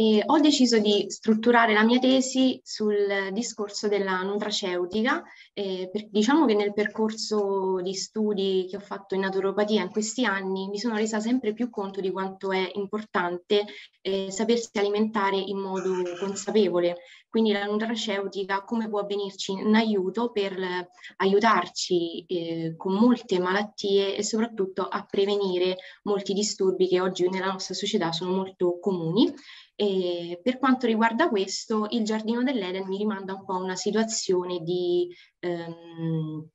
e ho deciso di strutturare la mia tesi sul discorso della nutraceutica, eh, per, diciamo che nel percorso di studi che ho fatto in naturopatia in questi anni mi sono resa sempre più conto di quanto è importante eh, sapersi alimentare in modo consapevole, quindi la nutraceutica come può venirci in aiuto per aiutarci eh, con molte malattie e soprattutto a prevenire molti disturbi che oggi nella nostra società sono molto comuni. E per quanto riguarda questo, il giardino dell'Eden mi rimanda un po' a una situazione di ehm,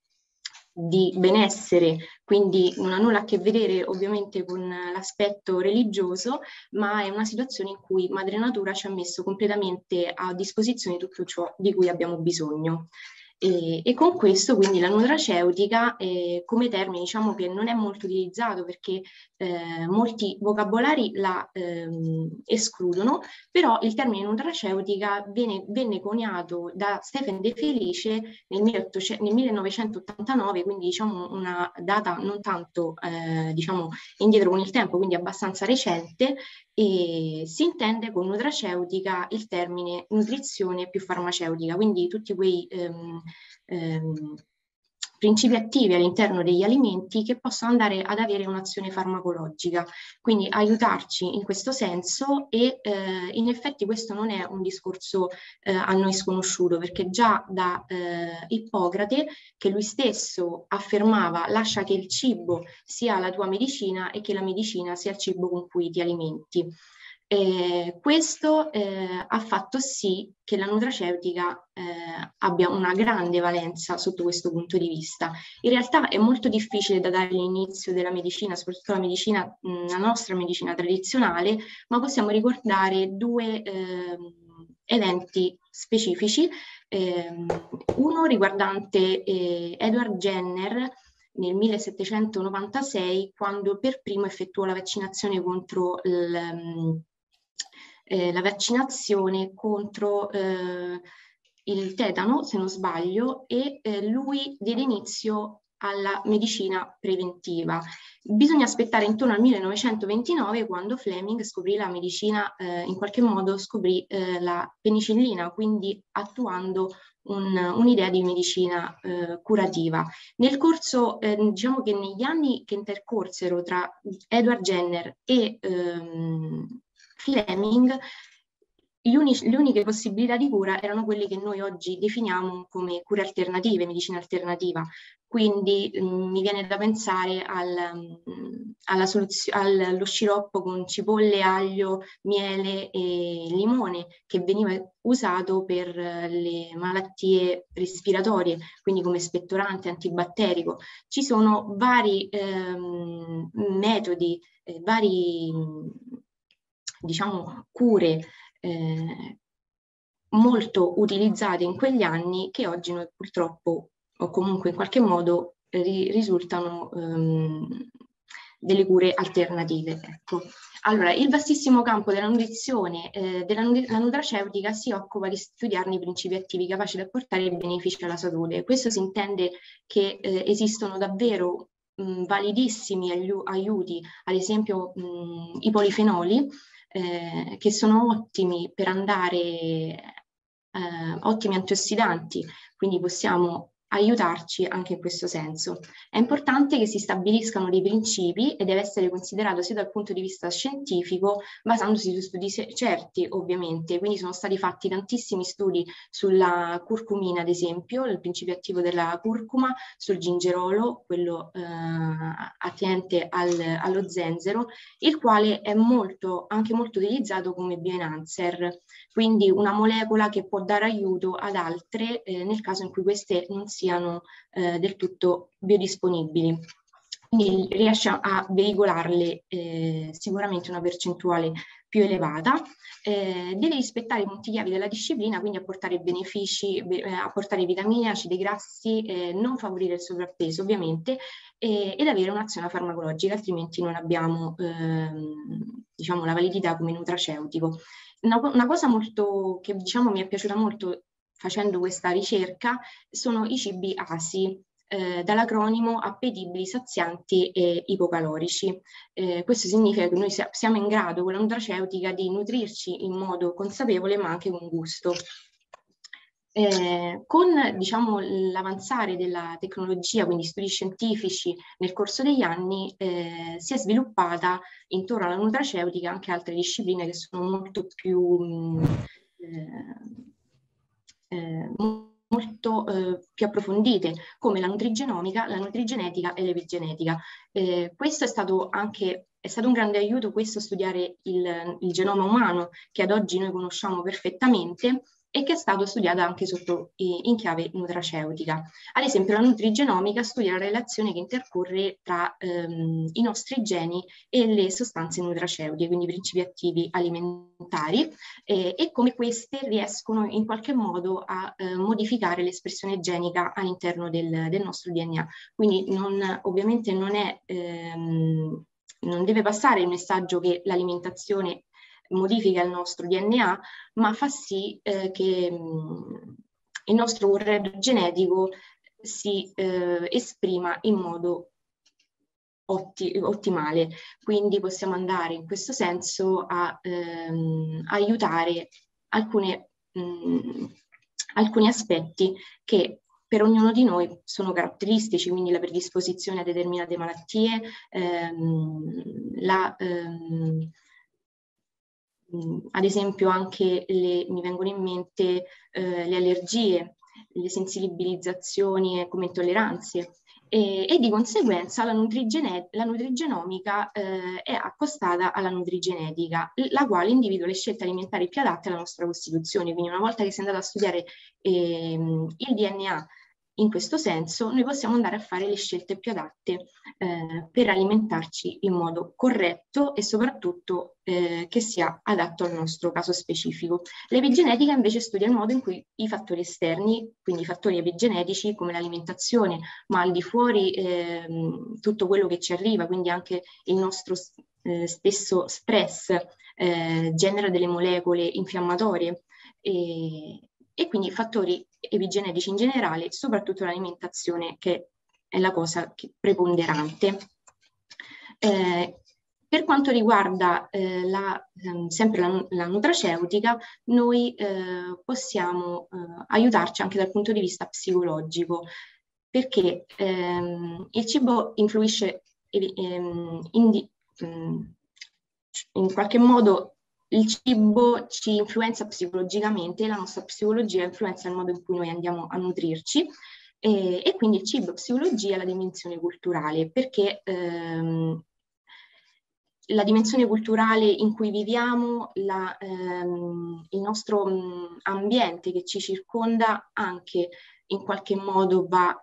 di benessere, quindi non ha nulla a che vedere ovviamente con l'aspetto religioso, ma è una situazione in cui Madre Natura ci ha messo completamente a disposizione tutto ciò di cui abbiamo bisogno. E, e, con questo quindi la nutraceutica eh, come termine diciamo che non è molto utilizzato perché eh, molti vocabolari la ehm, escludono, però il termine nutraceutica viene, venne coniato da Stephen De Felice nel, 1800, nel 1989, quindi diciamo una data non tanto eh, diciamo indietro con il tempo, quindi abbastanza recente, e si intende con nutraceutica il termine nutrizione più farmaceutica, quindi tutti quei ehm, ehm, principi attivi all'interno degli alimenti che possono andare ad avere un'azione farmacologica, quindi aiutarci in questo senso e eh, in effetti questo non è un discorso eh, a noi sconosciuto perché già da eh, Ippocrate che lui stesso affermava lascia che il cibo sia la tua medicina e che la medicina sia il cibo con cui ti alimenti. Eh, questo eh, ha fatto sì che la nutraceutica eh, abbia una grande valenza sotto questo punto di vista. In realtà è molto difficile da dare l'inizio della medicina, soprattutto la medicina, la nostra medicina tradizionale, ma possiamo ricordare due ehm, eventi specifici. Ehm, uno riguardante eh, Edward Jenner, nel 1796 quando per primo effettuò la vaccinazione contro il, eh, la vaccinazione contro eh, il tetano, se non sbaglio, e eh, lui diede inizio alla medicina preventiva. Bisogna aspettare intorno al 1929 quando Fleming scoprì la medicina, eh, in qualche modo scoprì eh, la penicillina, quindi attuando un, un'idea di medicina eh, curativa. Nel corso, eh, diciamo che negli anni che intercorsero tra Edward Jenner e ehm, Fleming, unici, le uniche possibilità di cura erano quelle che noi oggi definiamo come cure alternative, medicina alternativa. Quindi mh, mm, mi viene da pensare al, mh, mm, soluzio- allo sciroppo con cipolle, aglio, miele e limone che veniva usato per le malattie respiratorie, quindi come spettorante antibatterico. Ci sono vari ehm, metodi, eh, vari diciamo, cure eh, molto utilizzate in quegli anni che oggi noi purtroppo o comunque in qualche modo ri- risultano ehm, delle cure alternative. Ecco. Allora, il vastissimo campo della nutrizione, eh, della nut- nutraceutica si occupa di studiarne i principi attivi capaci di apportare benefici alla salute. Questo si intende che eh, esistono davvero mh, validissimi aiuti, ad esempio mh, i polifenoli, eh, che sono ottimi per andare, eh, ottimi antiossidanti, quindi possiamo aiutarci anche in questo senso. È importante che si stabiliscano dei principi e deve essere considerato sia dal punto di vista scientifico, basandosi su studi certi ovviamente, quindi sono stati fatti tantissimi studi sulla curcumina ad esempio, il principio attivo della curcuma, sul gingerolo, quello eh, attinente al, allo zenzero, il quale è molto, anche molto utilizzato come bioenhancer, quindi una molecola che può dare aiuto ad altre eh, nel caso in cui queste non siano eh, del tutto biodisponibili. Quindi riesce a veicolarle eh, sicuramente una percentuale più elevata, eh, deve rispettare i punti chiavi della disciplina, quindi apportare benefici, be- eh, apportare vitamine, acidi grassi, eh, non favorire il sovrappeso ovviamente ed avere un'azione farmacologica, altrimenti non abbiamo ehm, diciamo, la validità come nutraceutico. Una cosa molto che diciamo mi è piaciuta molto facendo questa ricerca sono i cibi asi. eh, dall'acronimo appetibili, sazianti e ipocalorici. Eh, questo significa che noi siamo in grado con la di nutrirci in modo consapevole ma anche con gusto. Eh, con diciamo, l'avanzare della tecnologia, quindi studi scientifici, nel corso degli anni eh, si è sviluppata intorno alla nutraceutica anche altre discipline che sono molto più, mh, eh, eh molto eh, più approfondite, come la nutrigenomica, la nutrigenetica e l'epigenetica. Eh, questo è stato anche è stato un grande aiuto questo studiare il, il genoma umano, che ad oggi noi conosciamo perfettamente, e che è stato studiato anche sotto, in chiave nutraceutica. Ad esempio la nutrigenomica studia la relazione che intercorre tra ehm, i nostri geni e le sostanze nutraceutiche, quindi i principi attivi alimentari, eh, e come queste riescono in qualche modo a eh, modificare l'espressione genica all'interno del, del, nostro DNA. Quindi non, ovviamente non è... Ehm, non deve passare il messaggio che l'alimentazione modifica il nostro DNA, ma fa sì eh, che mh, mm, il nostro corredo genetico si eh, esprima in modo otti ottimale. Quindi possiamo andare in questo senso a ehm, aiutare alcune, mh, mm, alcuni aspetti che per ognuno di noi sono caratteristici, quindi la predisposizione a determinate malattie, ehm, la, ehm, ad esempio anche le, mi vengono in mente eh, le allergie, le sensibilizzazioni come intolleranze e, e di conseguenza la, nutrigene, la nutrigenomica eh, è accostata alla nutrigenetica, la quale individua le scelte alimentari più adatte alla nostra costituzione. Quindi una volta che si è andata a studiare eh, il DNA in questo senso noi possiamo andare a fare le scelte più adatte eh, per alimentarci in modo corretto e soprattutto eh, che sia adatto al nostro caso specifico. L'epigenetica invece studia il modo in cui i fattori esterni, quindi i fattori epigenetici come l'alimentazione, ma al di fuori eh, tutto quello che ci arriva, quindi anche il nostro eh, stesso stress eh, genera delle molecole infiammatorie e, e quindi fattori epigenetici in generale, soprattutto l'alimentazione che è la cosa preponderante. Eh, per quanto riguarda eh, la, ehm, sempre la, la, nutraceutica, noi eh, possiamo eh, aiutarci anche dal punto di vista psicologico, perché ehm, il cibo influisce ehm, in, mm, in qualche modo il cibo ci influenza psicologicamente, la nostra psicologia influenza il modo in cui noi andiamo a nutrirci e, e quindi il cibo, psicologia, la dimensione culturale, perché ehm, la dimensione culturale in cui viviamo, la, ehm, il nostro mh, ambiente che ci circonda anche in qualche modo va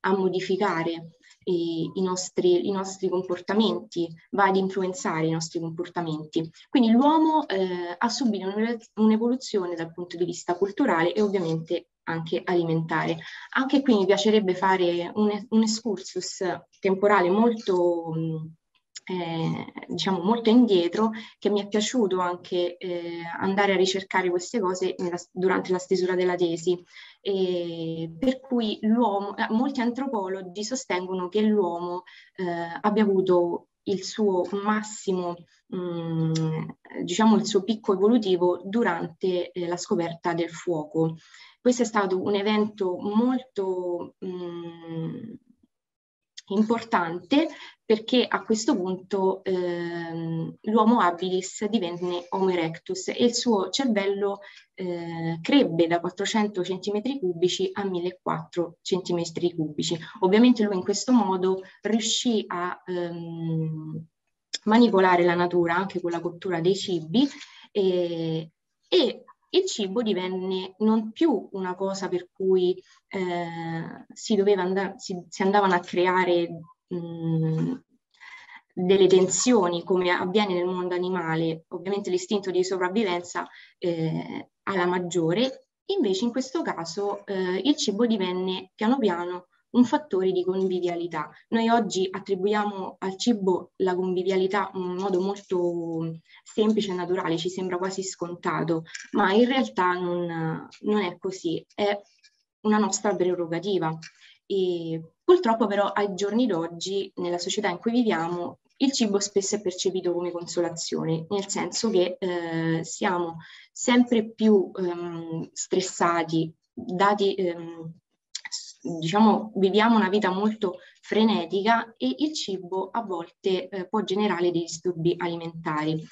a modificare i, i, nostri, i, nostri, comportamenti, va ad influenzare i nostri comportamenti. Quindi l'uomo eh, ha subito un'evoluzione dal punto di vista culturale e ovviamente anche alimentare. Anche qui mi piacerebbe fare un, un excursus temporale molto... Mh, eh, diciamo molto indietro, che mi è piaciuto anche eh, andare a ricercare queste cose nella, durante la stesura della tesi. E per cui l'uomo, eh, molti antropologi sostengono che l'uomo eh, abbia avuto il suo massimo, mh, mm, diciamo il suo picco evolutivo durante eh, la scoperta del fuoco. Questo è stato un evento molto mh, mm, importante perché a questo punto ehm, l'uomo habilis divenne Homo erectus e il suo cervello eh, crebbe da 400 cm cubici a 1400 cm cubici. Ovviamente lui in questo modo riuscì a ehm, manipolare la natura anche con la cottura dei cibi e, e il cibo divenne non più una cosa per cui eh, si, andare, si, si, andavano a creare mh, delle tensioni come avviene nel mondo animale, ovviamente l'istinto di sopravvivenza eh, alla maggiore, invece in questo caso eh, il cibo divenne piano piano un fattore di convivialità. Noi oggi attribuiamo al cibo la convivialità in modo molto semplice e naturale, ci sembra quasi scontato, ma in realtà non, non è così, è una nostra prerogativa. E purtroppo però ai giorni d'oggi, nella società in cui viviamo, il cibo spesso è percepito come consolazione, nel senso che eh, siamo sempre più ehm, stressati, dati, ehm, diciamo, viviamo una vita molto frenetica e il cibo a volte eh, può generare dei disturbi alimentari.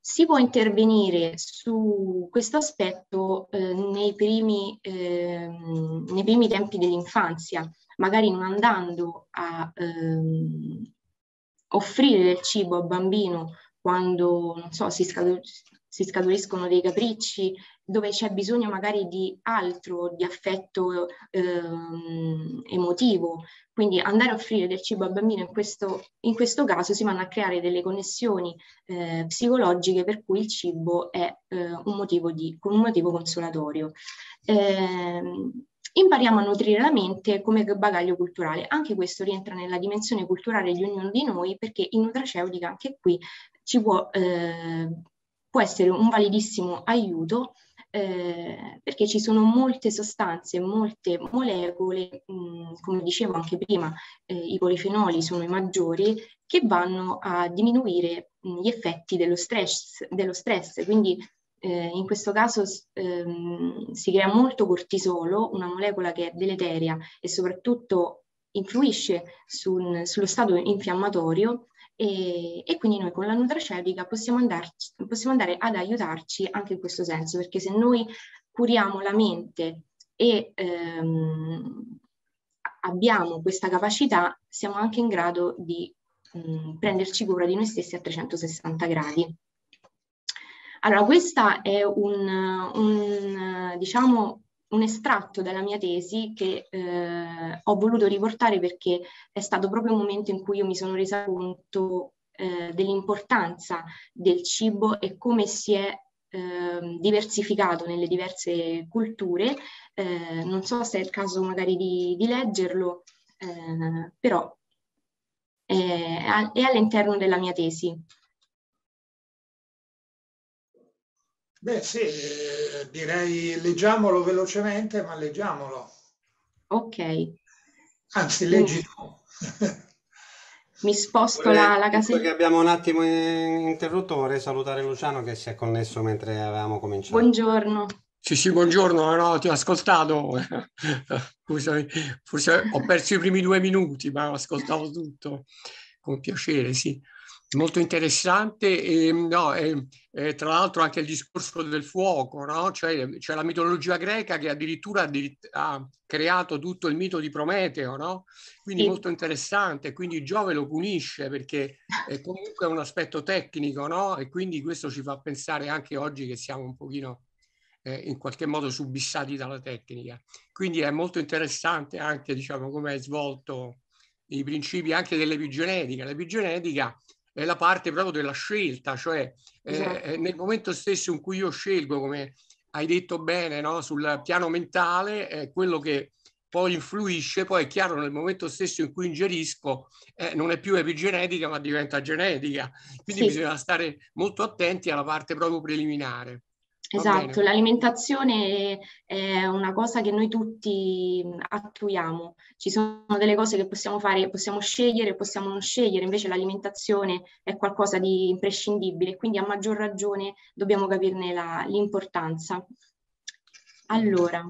Si può intervenire su questo aspetto eh, nei, primi, eh, nei, primi, tempi dell'infanzia, magari non andando a ehm, offrire del cibo al bambino quando, non so, si, scatu- si scaturiscono dei capricci, dove c'è bisogno magari di altro, di affetto ehm, emotivo. Quindi andare a offrire del cibo al bambino in questo, in questo caso si vanno a creare delle connessioni eh, psicologiche per cui il cibo è eh, un, motivo di, un motivo consolatorio. Eh, impariamo a nutrire la mente come bagaglio culturale. Anche questo rientra nella dimensione culturale di ognuno di noi perché in nutraceutica anche qui ci può, eh, può essere un validissimo aiuto eh, perché ci sono molte sostanze, molte molecole, mh, mm, come dicevo anche prima, eh, i polifenoli sono i maggiori, che vanno a diminuire mh, mm, gli effetti dello stress, dello stress. quindi eh, in questo caso ehm, si crea molto cortisolo, una molecola che è deleteria e soprattutto influisce sul, sullo stato infiammatorio e, e, quindi noi con la nutraceutica possiamo, possiamo andare ad aiutarci anche in questo senso, perché se noi curiamo la mente e ehm, abbiamo questa capacità, siamo anche in grado di mh, prenderci cura di noi stessi a 360 gradi. Allora, questo è un, un, diciamo, un estratto dalla mia tesi che eh, ho voluto riportare perché è stato proprio un momento in cui io mi sono resa conto eh, dell'importanza del cibo e come si è eh, diversificato nelle diverse culture. Eh, non so se è il caso magari di, di leggerlo, eh, però è, è all'interno della mia tesi. Beh sì, eh, direi leggiamolo velocemente, ma leggiamolo. Ok. Anzi, leggi tu. Mi sposto la, la casella. che abbiamo un attimo interrotto, vorrei salutare Luciano che si è connesso mentre avevamo cominciato. Buongiorno. Sì, sì, buongiorno, no, ti ho ascoltato. Scusami, forse ho perso i primi due minuti, ma ho ascoltato tutto con piacere, sì molto interessante e, no, e, e, tra l'altro anche il discorso del fuoco, no? cioè, cioè la mitologia greca che addirittura ha creato tutto il mito di Prometeo, no? quindi sì. molto interessante, quindi Giove lo punisce perché è comunque un aspetto tecnico no? e quindi questo ci fa pensare anche oggi che siamo un pochino eh, in qualche modo subissati dalla tecnica. Quindi è molto interessante anche diciamo come hai svolto i principi anche dell'epigenetica. L'epigenetica è la parte proprio della scelta, cioè eh, esatto. eh, nel momento stesso in cui io scelgo, come hai detto bene, no? sul piano mentale, eh, quello che poi influisce, poi è chiaro nel momento stesso in cui ingerisco eh, non è più epigenetica ma diventa genetica, quindi sì. bisogna stare molto attenti alla parte proprio preliminare. Esatto, l'alimentazione è una cosa che noi tutti attuiamo. Ci sono delle cose che possiamo fare, possiamo scegliere, possiamo non scegliere, invece l'alimentazione è qualcosa di imprescindibile, quindi a maggior ragione dobbiamo capirne la, l'importanza. Allora,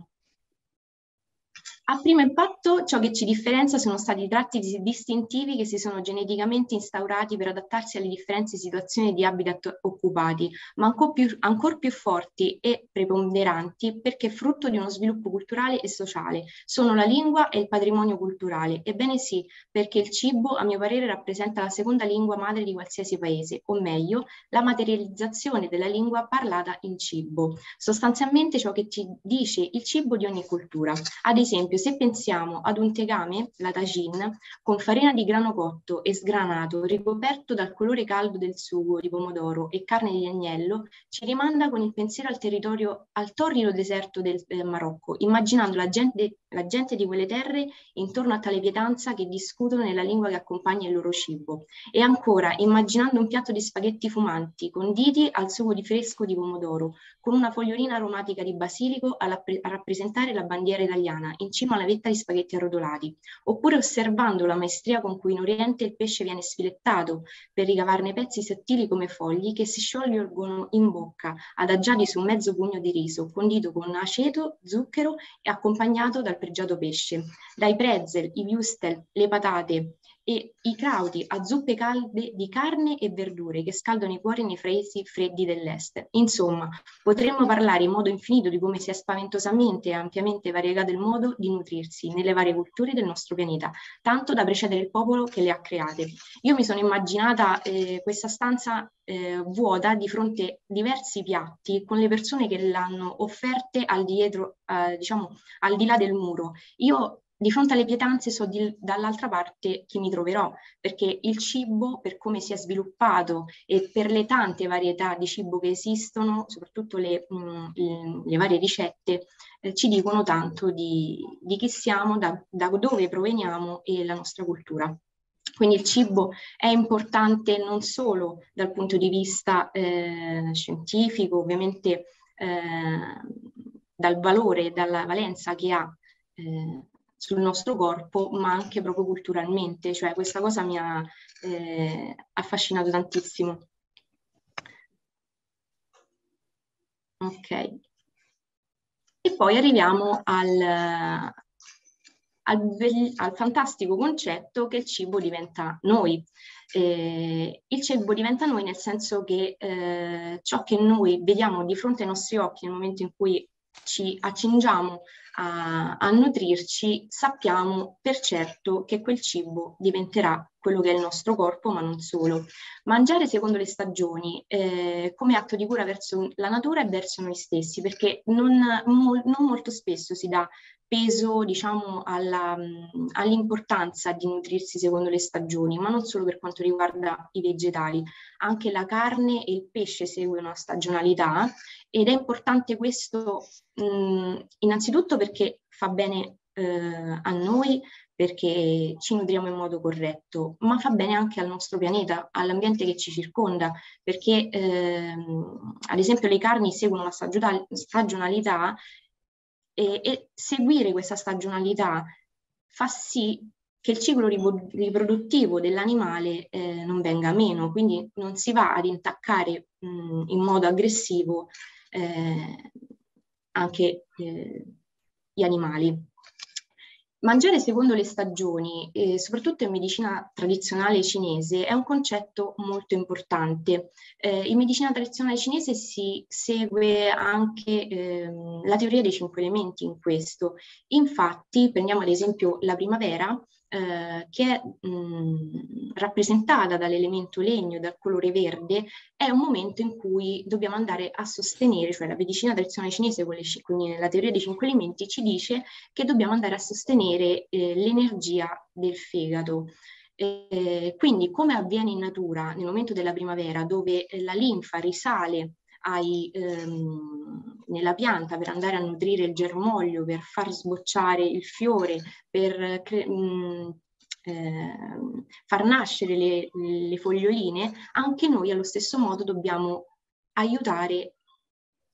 a primo impatto ciò che ci differenzia sono stati i tratti distintivi che si sono geneticamente instaurati per adattarsi alle differenti situazioni di habitat occupati, ma ancora più, ancor più forti e preponderanti perché frutto di uno sviluppo culturale e sociale. Sono la lingua e il patrimonio culturale. Ebbene sì, perché il cibo, a mio parere, rappresenta la seconda lingua madre di qualsiasi paese, o meglio, la materializzazione della lingua parlata in cibo. Sostanzialmente ciò che ci dice il cibo di ogni cultura. Ad esempio, esempio, se pensiamo ad un tegame, la tagine, con farina di grano cotto e sgranato, ricoperto dal colore caldo del sugo di pomodoro e carne di agnello, ci rimanda con il pensiero al territorio, al torrido deserto del, del Marocco, immaginando la gente la gente di quelle terre intorno a tale pietanza che discutono nella lingua che accompagna il loro cibo. E ancora, immaginando un piatto di spaghetti fumanti, conditi al sugo di fresco di pomodoro, con una fogliolina aromatica di basilico a, a rappresentare la bandiera italiana, in cima alla vetta di spaghetti arrotolati. Oppure osservando la maestria con cui in Oriente il pesce viene sfilettato per ricavarne pezzi sottili come fogli che si sciolgono in bocca, adagiati su mezzo pugno di riso, condito con aceto, zucchero e accompagnato dal pregiato pesce. Dai pretzel, i wurstel, le patate, e i crauti a zuppe calde di carne e verdure che scaldano i cuori nei fresi freddi dell'est. Insomma, potremmo parlare in modo infinito di come sia spaventosamente e ampiamente variegato il modo di nutrirsi nelle varie culture del nostro pianeta, tanto da precedere il popolo che le ha create. Io mi sono immaginata eh, questa stanza eh, vuota di fronte a diversi piatti con le persone che l'hanno offerte al dietro, eh, diciamo, al di là del muro. Io di fronte alle pietanze so di, dall'altra parte chi mi troverò, perché il cibo, per come si è sviluppato e per le tante varietà di cibo che esistono, soprattutto le, mh, mm, le varie ricette, eh, ci dicono tanto di, di chi siamo, da, da, dove proveniamo e la nostra cultura. Quindi il cibo è importante non solo dal punto di vista eh, scientifico, ovviamente eh, dal valore, dalla valenza che ha eh, sul nostro corpo, ma anche proprio culturalmente, cioè questa cosa mi ha eh, affascinato tantissimo. Ok. E poi arriviamo al, al, al, fantastico concetto che il cibo diventa noi. Eh, il cibo diventa noi nel senso che eh, ciò che noi vediamo di fronte ai nostri occhi nel momento in cui ci accingiamo a, a, nutrirci, sappiamo per certo che quel cibo diventerà quello che è il nostro corpo, ma non solo. Mangiare secondo le stagioni eh, come atto di cura verso la natura e verso noi stessi, perché non, mo, non molto spesso si dà peso diciamo, alla, all'importanza di nutrirsi secondo le stagioni, ma non solo per quanto riguarda i vegetali, anche la carne e il pesce seguono una stagionalità ed è importante questo mh, innanzitutto perché fa bene eh, a noi, perché ci nutriamo in modo corretto, ma fa bene anche al nostro pianeta, all'ambiente che ci circonda, perché ehm, ad esempio le carni seguono una stagionalità e, e seguire questa stagionalità fa sì che il ciclo riproduttivo dell'animale eh, non venga meno, quindi non si va ad intaccare mh, in modo aggressivo eh, anche eh, gli animali. Mangiare secondo le stagioni, eh, soprattutto in medicina tradizionale cinese, è un concetto molto importante. Eh, in medicina tradizionale cinese si segue anche ehm, la teoria dei cinque elementi in questo. Infatti, prendiamo ad esempio la primavera, eh, che è mh, rappresentata dall'elemento legno, dal colore verde, è un momento in cui dobbiamo andare a sostenere, cioè la medicina tradizionale cinese, quindi la teoria dei cinque elementi, ci dice che dobbiamo andare a sostenere eh, l'energia del fegato. Eh, quindi come avviene in natura nel momento della primavera dove la linfa risale ai, ehm, nella pianta per andare a nutrire il germoglio, per far sbocciare il fiore, per mh, eh, far nascere le, le foglioline, anche noi allo stesso modo dobbiamo aiutare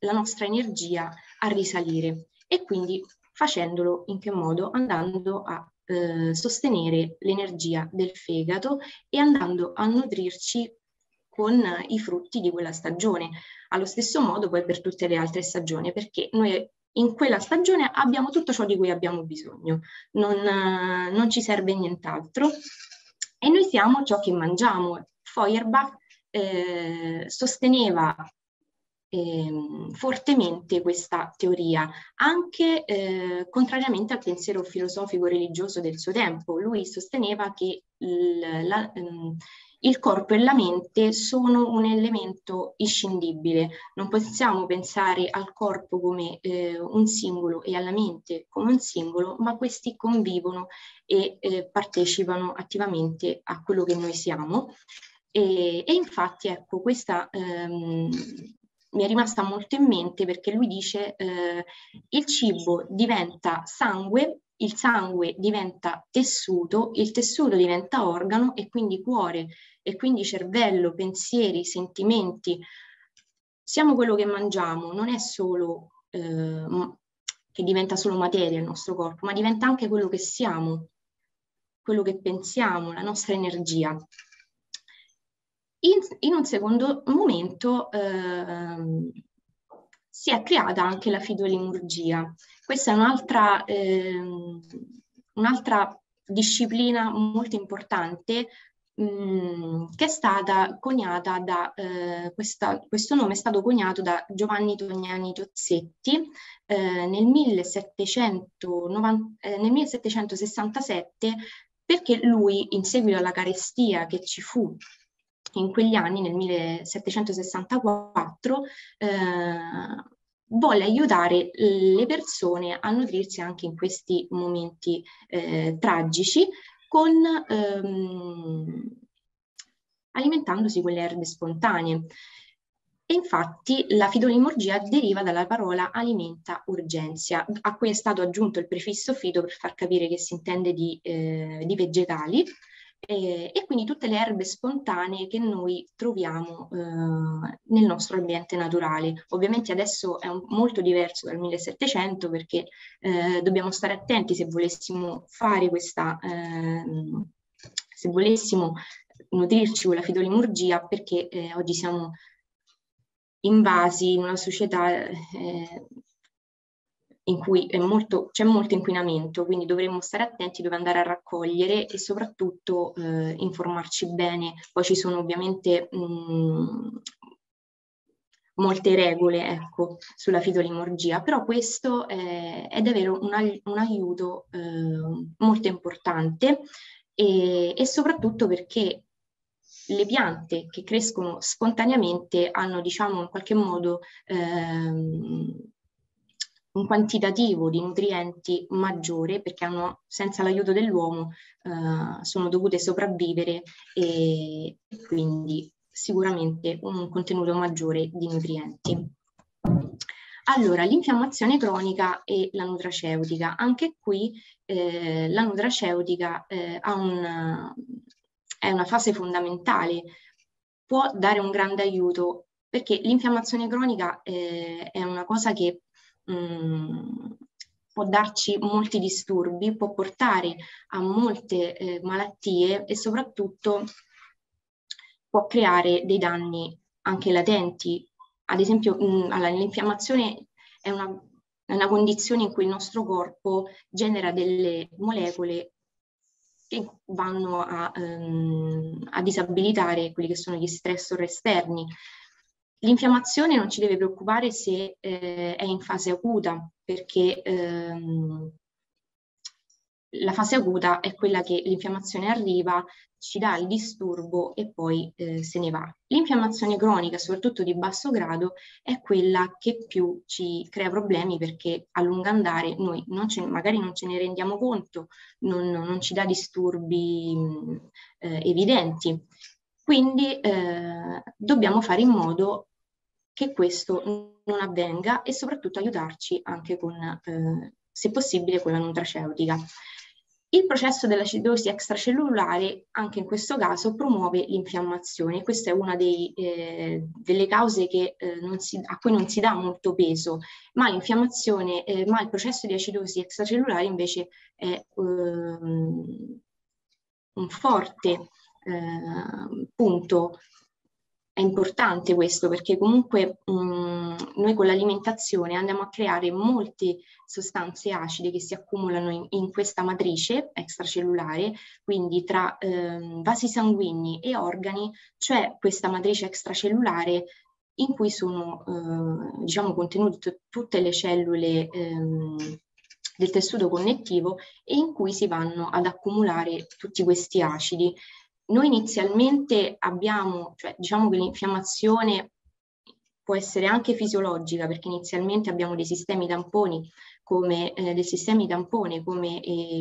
la nostra energia a risalire e quindi facendolo in che modo? Andando a eh, sostenere l'energia del fegato e andando a nutrirci con i frutti di quella stagione. Allo stesso modo poi per tutte le altre stagioni, perché noi in quella stagione abbiamo tutto ciò di cui abbiamo bisogno, non, non ci serve nient'altro e noi siamo ciò che mangiamo. Feuerbach eh, sosteneva eh, fortemente questa teoria, anche eh, contrariamente al pensiero filosofico religioso del suo tempo. Lui sosteneva che l, la, ehm, il corpo e la mente sono un elemento inscindibile. Non possiamo pensare al corpo come eh, un singolo e alla mente come un singolo, ma questi convivono e eh, partecipano attivamente a quello che noi siamo. E, e infatti, ecco, questa ehm, mi è rimasta molto in mente perché lui dice eh, il cibo diventa sangue il sangue diventa tessuto, il tessuto diventa organo e quindi cuore e quindi cervello, pensieri, sentimenti. Siamo quello che mangiamo, non è solo eh, che diventa solo materia il nostro corpo, ma diventa anche quello che siamo, quello che pensiamo, la nostra energia. In, in un secondo momento eh, si è creata anche la fidolimurgia. Questa è un'altra, eh, un'altra disciplina molto importante mm, che è stata coniata da, eh, questa, questo nome è stato coniato da Giovanni Tognani Tozzetti eh, nel, 1790, eh, nel 1767 perché lui in seguito alla carestia che ci fu in quegli anni, nel 1764, eh, volle aiutare le persone a nutrirsi anche in questi momenti eh, tragici con ehm, alimentandosi con le erbe spontanee. E infatti la fitolimurgia deriva dalla parola alimenta urgenza, a cui è stato aggiunto il prefisso fito per far capire che si intende di, eh, di vegetali, e, e, quindi tutte le erbe spontanee che noi troviamo eh, nel nostro ambiente naturale. Ovviamente adesso è un, molto diverso dal 1700 perché eh, dobbiamo stare attenti se volessimo fare questa, eh, se volessimo nutrirci con la fitolimurgia perché eh, oggi siamo invasi in una società eh, in cui molto, c'è molto inquinamento, quindi dovremmo stare attenti dove andare a raccogliere e soprattutto eh, informarci bene. Poi ci sono ovviamente mh, molte regole ecco, sulla fitolimorgia, però questo è, è davvero un, un aiuto eh, molto importante e, e soprattutto perché le piante che crescono spontaneamente hanno, diciamo, in qualche modo ehm, un quantitativo di nutrienti maggiore perché hanno, senza l'aiuto dell'uomo eh, sono dovute sopravvivere e quindi sicuramente un contenuto maggiore di nutrienti. Allora, l'infiammazione cronica e la nutraceutica. Anche qui eh, la nutraceutica eh, un, è una fase fondamentale, può dare un grande aiuto perché l'infiammazione cronica eh, è una cosa che mm, può darci molti disturbi, può portare a molte eh, malattie e soprattutto può creare dei danni anche latenti. Ad esempio, mh, mm, allora, l'infiammazione è una, è una condizione in cui il nostro corpo genera delle molecole che vanno a, um, a disabilitare quelli che sono gli stressor esterni, L'infiammazione non ci deve preoccupare se eh, è in fase acuta, perché ehm, la fase acuta è quella che l'infiammazione arriva, ci dà il disturbo e poi eh, se ne va. L'infiammazione cronica, soprattutto di basso grado, è quella che più ci crea problemi perché a lungo andare noi non ce, magari non ce ne rendiamo conto, non, non ci dà disturbi eh, evidenti. Quindi eh, dobbiamo fare in modo che questo non avvenga e soprattutto aiutarci anche con, eh, se possibile, con la nutraceutica. Il processo dell'acidosi extracellulare, anche in questo caso, promuove l'infiammazione. Questa è una dei, eh, delle cause che, eh, si, a cui non si dà molto peso, ma l'infiammazione, eh, ma il processo di acidosi extracellulare invece è ehm, un forte eh, punto è importante questo perché comunque mh, mm, noi con l'alimentazione andiamo a creare molte sostanze acide che si accumulano in, in questa matrice extracellulare, quindi tra ehm, vasi sanguigni e organi c'è questa matrice extracellulare in cui sono eh, diciamo contenute tutte le cellule ehm, del tessuto connettivo e in cui si vanno ad accumulare tutti questi acidi noi inizialmente abbiamo, cioè diciamo che l'infiammazione può essere anche fisiologica perché inizialmente abbiamo dei sistemi tamponi come eh, dei sistemi tampone come eh,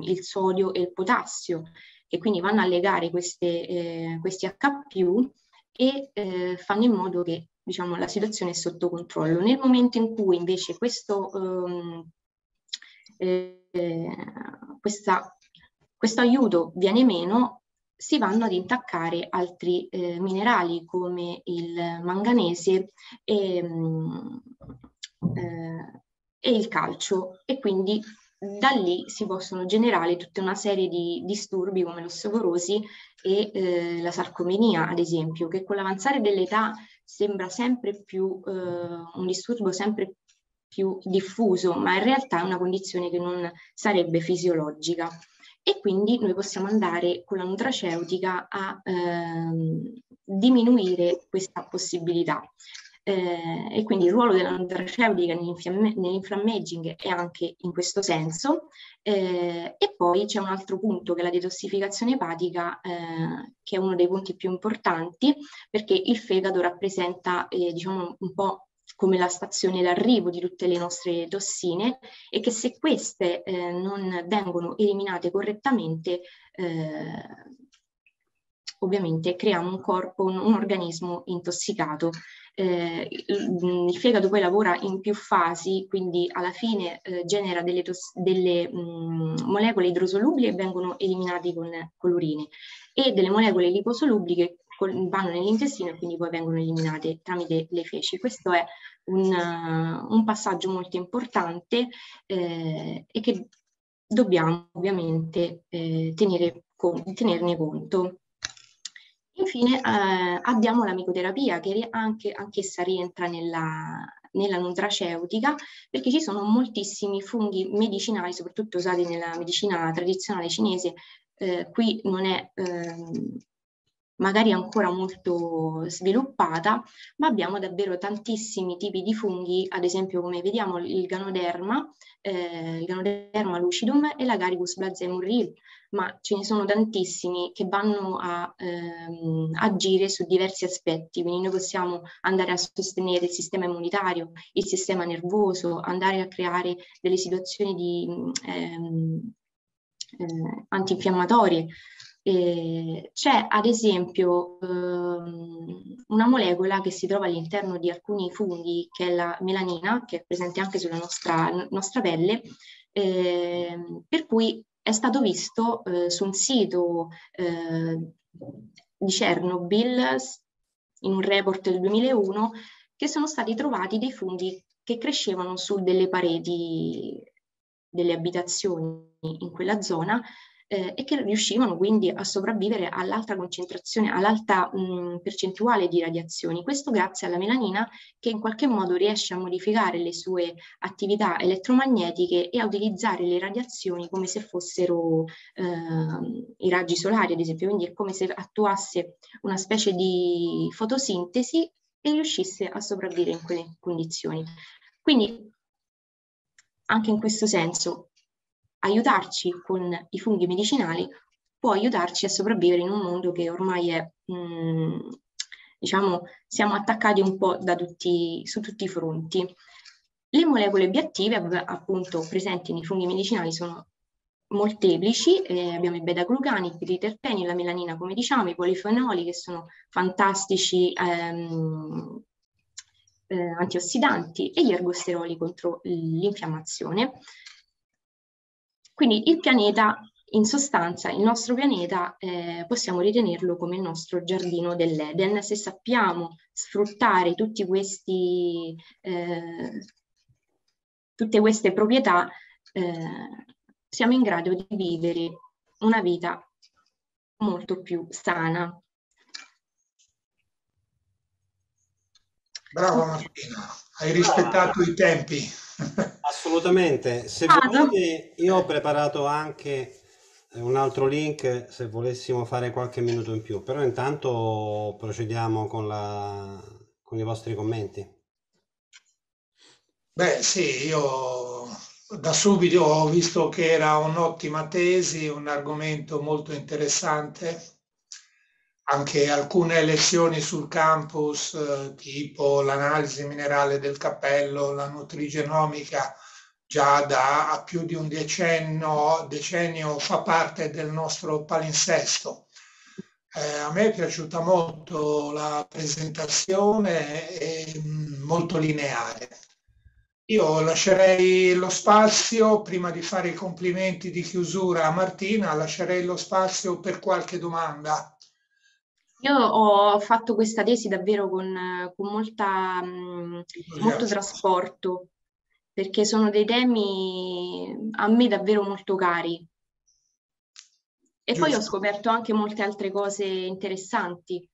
il sodio e il potassio che quindi vanno a legare queste, eh, questi H e eh, fanno in modo che diciamo, la situazione è sotto controllo. Nel momento in cui invece questo, ehm, eh, eh, questa, questo aiuto viene meno, si vanno ad intaccare altri eh, minerali come il manganese e, mm, eh, e il calcio e quindi da lì si possono generare tutta una serie di disturbi come l'osteoporosi e eh, la sarcomenia, ad esempio, che con l'avanzare dell'età sembra sempre più eh, un disturbo sempre più diffuso, ma in realtà è una condizione che non sarebbe fisiologica. E quindi noi possiamo andare con la nutraceutica a ehm, diminuire questa possibilità eh, e quindi il ruolo della nutraceutica nell'inflammaging è anche in questo senso. Eh, e poi c'è un altro punto che è la detossificazione epatica, eh, che è uno dei punti più importanti, perché il fegato rappresenta eh, diciamo un po' come la stazione d'arrivo di tutte le nostre tossine e che se queste eh, non vengono eliminate correttamente eh, ovviamente creiamo un corpo, un, un organismo intossicato. Eh, il, fegato poi lavora in più fasi, quindi alla fine eh, genera delle, delle mh, molecole idrosolubili e vengono eliminate con, con l'urine. E delle molecole liposolubili che vanno nell'intestino e quindi poi vengono eliminate tramite le feci. Questo è un, uh, un passaggio molto importante eh, e che dobbiamo ovviamente eh, tenere con- tenerne conto. Infine eh, abbiamo la micoterapia che anche, anch'essa rientra nella, nella nutraceutica perché ci sono moltissimi funghi medicinali, soprattutto usati nella medicina tradizionale cinese. Eh, qui non è eh, magari ancora molto sviluppata, ma abbiamo davvero tantissimi tipi di funghi, ad esempio come vediamo il Ganoderma, eh, il Ganoderma lucidum e l'Agaricus blazemurril, ma ce ne sono tantissimi che vanno a ehm, agire su diversi aspetti, quindi noi possiamo andare a sostenere il sistema immunitario, il sistema nervoso, andare a creare delle situazioni di, ehm, eh, antinfiammatorie, eh, c'è ad esempio ehm, una molecola che si trova all'interno di alcuni funghi, che è la melanina, che è presente anche sulla nostra, nostra pelle, eh, per cui è stato visto eh, su un sito eh, di Chernobyl, in un report del 2001, che sono stati trovati dei funghi che crescevano su delle pareti delle abitazioni in quella zona eh, e che riuscivano quindi a sopravvivere all'alta concentrazione, all'alta mh, percentuale di radiazioni. Questo grazie alla melanina che in qualche modo riesce a modificare le sue attività elettromagnetiche e a utilizzare le radiazioni come se fossero eh, i raggi solari, ad esempio, quindi è come se attuasse una specie di fotosintesi e riuscisse a sopravvivere in quelle condizioni. Quindi anche in questo senso aiutarci con i funghi medicinali può aiutarci a sopravvivere in un mondo che ormai è, mh, mm, diciamo, siamo attaccati un po' tutti, su tutti i fronti. Le molecole bioattive appunto presenti nei funghi medicinali sono molteplici, eh, abbiamo i beta-glucani, i triterpeni, la melanina come diciamo, i polifenoli che sono fantastici ehm, eh, antiossidanti e gli ergosteroli contro l'infiammazione. Quindi il pianeta, in sostanza, il nostro pianeta eh, possiamo ritenerlo come il nostro giardino dell'Eden. Se sappiamo sfruttare tutti questi, eh, tutte queste proprietà, eh, siamo in grado di vivere una vita molto più sana. Brava Martina, hai rispettato i tempi. Assolutamente. Se ah, volete, io ho preparato anche un altro link se volessimo fare qualche minuto in più, però intanto procediamo con, la, con i vostri commenti. Beh, sì, io da subito ho visto che era un'ottima tesi, un argomento molto interessante anche alcune lezioni sul campus, eh, tipo l'analisi minerale del cappello, la nutrigenomica, già da più di un decennio, decennio fa parte del nostro palinsesto. Eh, a me è piaciuta molto la presentazione, è molto lineare. Io lascerei lo spazio, prima di fare i complimenti di chiusura a Martina, lascerei lo spazio per qualche domanda. Io ho fatto questa tesi davvero con, con molta, molto trasporto, perché sono dei temi a me davvero molto cari. E Giusto. poi ho scoperto anche molte altre cose interessanti.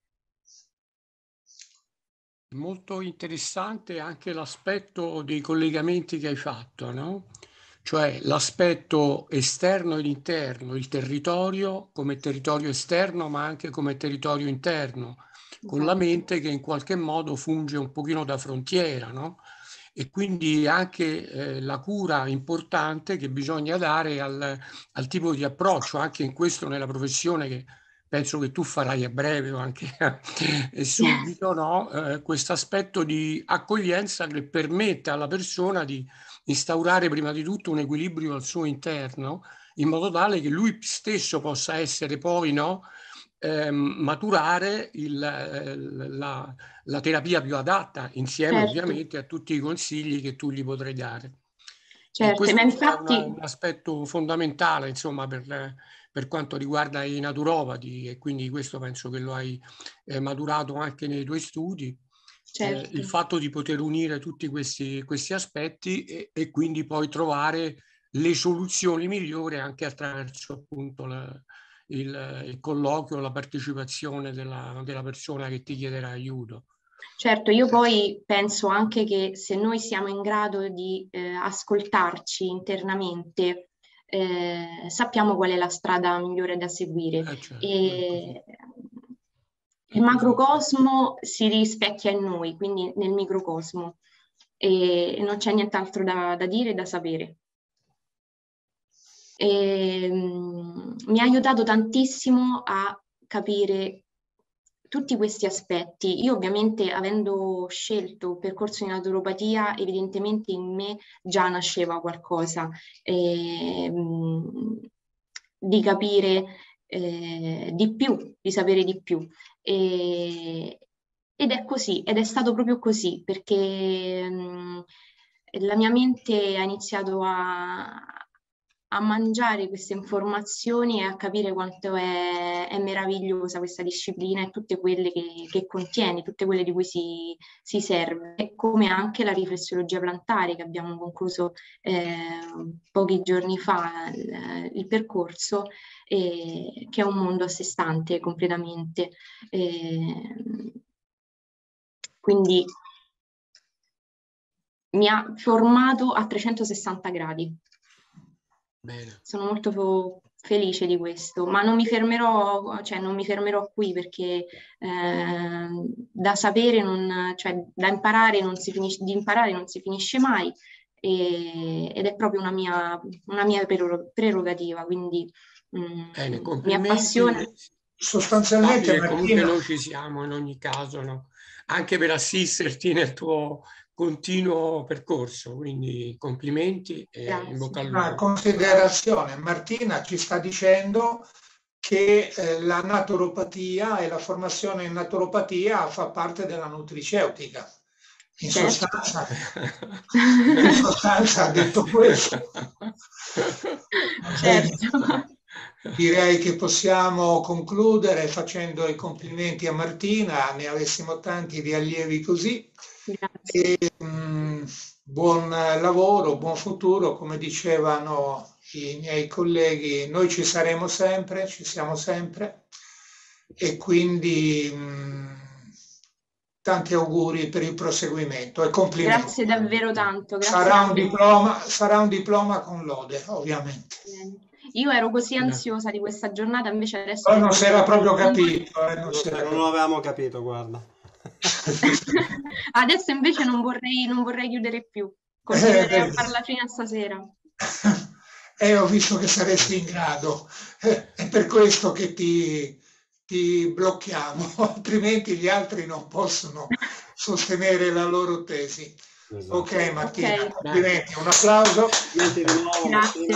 Molto interessante anche l'aspetto dei collegamenti che hai fatto, no? Cioè l'aspetto esterno ed interno, il territorio come territorio esterno ma anche come territorio interno, con la esatto. mente che in qualche modo funge un pochino da frontiera, no? e quindi anche eh, la cura importante che bisogna dare al, al, tipo di approccio, anche in questo nella professione che penso che tu farai a breve o anche subito, no? eh, questo aspetto di accoglienza che permette alla persona di instaurare prima di tutto un equilibrio al suo interno, in modo tale che lui stesso possa essere poi no, eh, maturare il, eh, la, la, terapia più adatta, insieme certo. ovviamente a tutti i consigli che tu gli potrai dare. Certo, ma infatti... è un, un aspetto fondamentale, insomma, per, per, quanto riguarda i naturopati e quindi questo penso che lo hai eh, maturato anche nei tuoi studi. Certo. Eh, il fatto di poter unire tutti questi, questi aspetti e, e, quindi poi trovare le soluzioni migliori anche attraverso appunto la, il, il colloquio, la partecipazione della, della persona che ti chiederà aiuto. Certo, io poi penso anche che se noi siamo in grado di eh, ascoltarci internamente, eh, sappiamo qual è la strada migliore da seguire. Eh certo, e il macrocosmo si rispecchia in noi, quindi nel microcosmo, e non c'è nient'altro da, da dire e da sapere e, um, mi ha aiutato tantissimo a capire tutti questi aspetti. Io ovviamente avendo scelto il percorso di naturopatia, evidentemente in me già nasceva qualcosa e, um, di capire eh, di più, di sapere di più. E, ed è così, ed è stato proprio così, perché um, la mia mente ha iniziato a, a mangiare queste informazioni e a capire quanto è, è meravigliosa questa disciplina e tutte quelle che, che contiene, tutte quelle di cui si, si, serve, come anche la riflessiologia plantare che abbiamo concluso eh, pochi giorni fa il, il percorso, eh, che è un mondo a sé stante completamente. Eh, quindi mi ha formato a 360 gradi. Bene. Sono molto felice di questo, ma non mi fermerò, cioè non mi fermerò qui perché eh, da sapere, non, cioè da imparare non si finisce, di imparare non si finisce mai e, ed è proprio una mia, una mia prerogativa, quindi mh, mm, Bene, mi appassiona. Sostanzialmente comunque noi ci siamo in ogni caso, no? anche per assisterti nel tuo continuo percorso, quindi complimenti e Grazie. in bocca al lupo. Una considerazione, Martina ci sta dicendo che eh, la naturopatia e la formazione in naturopatia fa parte della nutriceutica. In, certo. sostanza, in sostanza ha detto questo. Certo. Direi che possiamo concludere facendo i complimenti a Martina, ne avessimo tanti di allievi così. E, mh, mm, buon lavoro, buon futuro, come dicevano i miei colleghi, noi ci saremo sempre, ci siamo sempre e quindi mh, mm, tanti auguri per il proseguimento e complimenti. Grazie davvero tanto. Grazie sarà, un diploma, sarà un diploma con lode, ovviamente. Io ero così ansiosa di questa giornata, invece adesso... Poi non si era proprio capito. Eh, non, non, non avevamo capito, guarda. Adesso invece non vorrei, non vorrei chiudere più, continuerei eh, a farla fino a stasera. Eh, ho visto che saresti in grado, eh, è per questo che ti, ti blocchiamo, altrimenti gli altri non possono sostenere la loro tesi. Esatto. Ok Martina, okay. complimenti, un applauso. Grazie.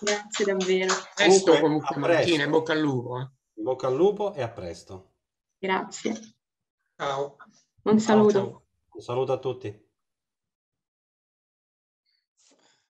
Grazie davvero. Presto comunque Martina, in bocca al lupo. Eh. In bocca al lupo e a presto. Grazie. Ciao. Un saluto. Ciao, ciao. Un saluto a tutti.